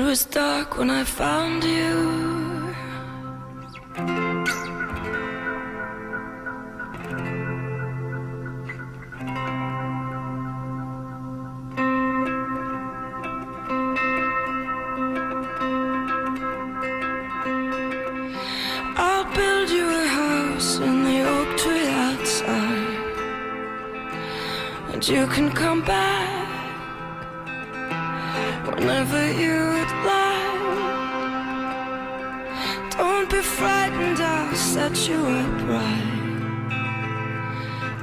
was dark when I found you. I'll build you a house in the oak tree outside, and you can come back whenever you'd like. Don't be frightened, I'll set you up right.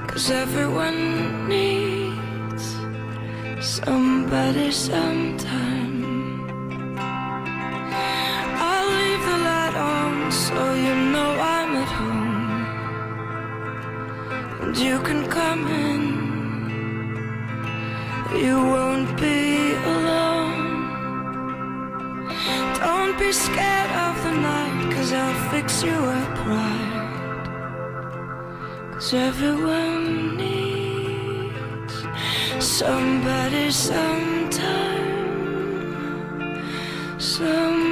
Cause everyone needs somebody sometime. I'll leave the light on so you know I'm at home. And you can come in. You won't be Don't be scared of the night, cause I'll fix you up right. Cause everyone needs somebody sometime. Some